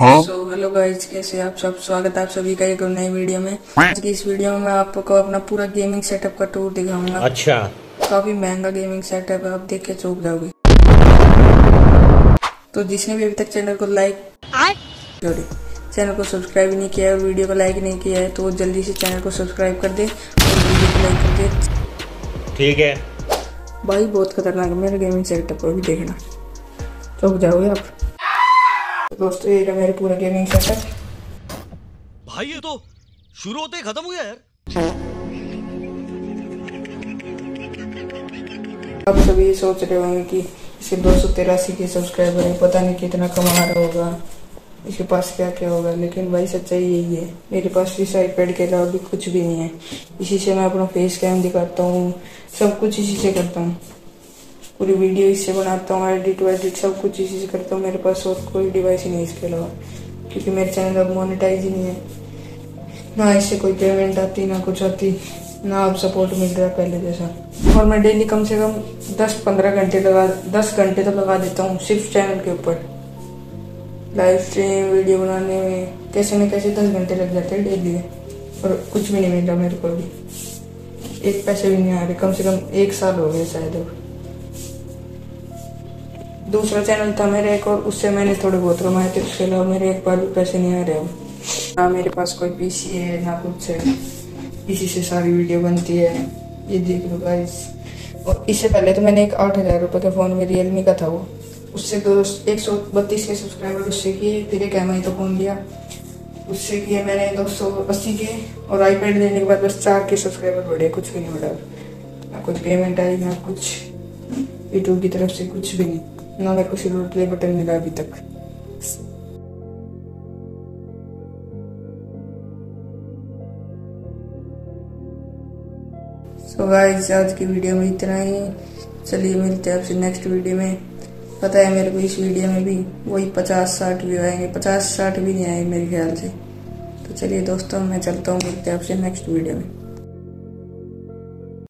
So hello guys कैसे आप सब? स्वागत है आप सभी का एक नई वीडियो में। आज की इस वीडियो में मैं आपको अपना पूरा गेमिंग सेटअप का टूर दिखाऊँगा। अच्छा। काफ़ी महँगा गेमिंग सेटअप है आप देख के चौक जाओगे। तो जिसने भी अभी तक चैनल को लाइक सॉरी चैनल को सब्सक्राइब नहीं किया है और वीडियो को लाइक नहीं किया है तो जल्दी से चैनल को सब्सक्राइब कर दे और वीडियो को लाइक कर दे। ठीक है। भाई बहुत खतरनाक है मेरा गेमिंग सेटअप को भी देखना। चौक जाओगे आप? दोस्तों ये रहा मेरे पूरा गेमिंग सेटअप भाई ये तो शुरू होते ही खत्म हो गया यार। आप सभी ये सोच रहे होंगे कि इसे दो सौ तिरासी के सब्सक्राइबर है पता नहीं कितना कमा रहा होगा। इसके पास क्या क्या होगा लेकिन भाई सच्चाई यही है। मेरे पास इस आईपैड के अलावा भी कुछ भी नहीं है। इसी से मैं अपना फेस कैम दिखाता हूँ सब कुछ इसी से करता हूँ। पूरी वीडियो इससे बनाता हूँ एडिट वेडिट सब कुछ इसी से करता हूँ। मेरे पास और कोई डिवाइस ही नहीं इसके अलावा, क्योंकि मेरे चैनल अब मोनेटाइज ही नहीं है। ना इससे कोई पेमेंट आती, ना कुछ आती, ना अब सपोर्ट मिल रहा है पहले जैसा। और मैं डेली कम से कम 10-15 घंटे लगा 10 घंटे तो लगा देता हूँ सिर्फ़ चैनल के ऊपर। लाइव स्ट्रीम वीडियो बनाने में, कैसे न कैसे 10 घंटे लग जाते हैं डेली और कुछ भी नहीं मिल रहा मेरे को भी एक पैसे भी नहीं आ रहे, कम से कम एक साल हो गए शायद अब। दूसरा चैनल था मेरा एक और, उससे मैंने थोड़े बहुत कमाए थे, उसके अलावा मेरे एक बार भी पैसे नहीं आ रहे अब। ना मेरे पास कोई पीसी है, ना कुछ है। इसी से सारी वीडियो बनती है। ये देख लो गाइस और इससे पहले तो मैंने एक आठ हज़ार रुपये का फ़ोन में रियलमी का था वो। उससे दो एक सौ बत्तीस के सब्सक्राइबर उससे किए, फिर एक एम आई का फ़ोन लिया। उससे किए मैंने दो सौ अस्सी के, और आईपैड लेने के बाद बस चार के सब्सक्राइबर बढ़े, कुछ भी नहीं बढ़ा। ना कुछ पेमेंट आई, ना कुछ। यूट्यूब की तरफ़ से कुछ भी नहीं। ना मेरे को सिल्वर प्ले बटन मिला अभी तक सो गाइस आज की वीडियो में इतना ही। चलिए मिलते हैं आपसे नेक्स्ट वीडियो में। पता है मेरे को इस वीडियो में भी वही पचास साठ व्यू आएँगे। पचास साठ भी नहीं आएँगे मेरे ख्याल से। तो चलिए दोस्तों, मैं चलता हूँ, मिलते हैं आपसे नेक्स्ट वीडियो में।